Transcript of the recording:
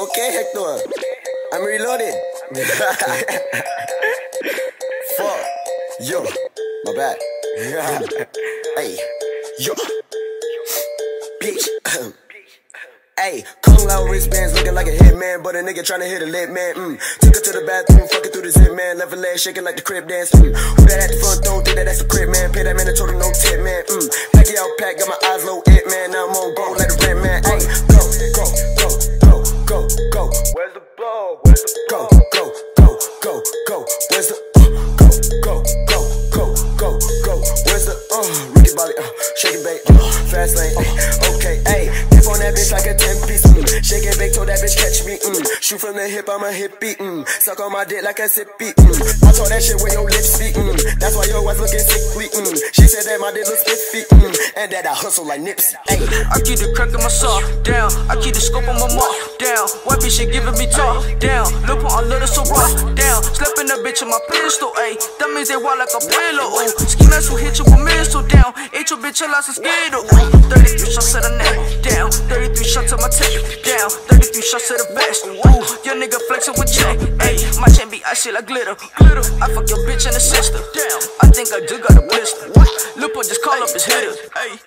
Okay, Hector. I'm reloaded. Fuck. Yo. My bad. hey. Yo. Bitch. Hey, Kung Lao wristbands looking like a hitman, but a nigga tryna hit a lit man. Mm. Took her to the bathroom, fucking through the zip man, left her leg shaking like the crib dance. Mm. Who that at the front door? Think that that's a crib man. Pay that man, I told him no tip man. Mm. Pack it out, pack, got my eyes low, it man. Shake it, uh, fast lane. Uh, okay, hey, dip on that bitch like a 10 piece. Mm. Shake it, bake, told that bitch catch me. Mm. Shoot from the hip, I'm a hippie. Mm. Suck on my dick like a sippy. Mm. I told that shit where your lips. Mm. That's why your ass looking sickly. Mm. She said that my dick looks spiffy. Mm. And that I hustle like. Hey. I keep the crack in my saw down. I keep the scope on my mark down. White bitch, she giving me talk down. Look on, love her so rock down. Slapping the bitch in my pistol, ayy. That means they wild like a pillow, ooh. Ski mask will hit you with missile down. Ate your bitch, I lost a ooh. 33 shots to the neck down. 33 shots to the vest, ooh. Your nigga flexing with check, ayy. My chain be icy like glitter, glitter. I fuck your bitch and the sister, damn. I think I do got a pistol. Lupo just call up his hitter, ayy.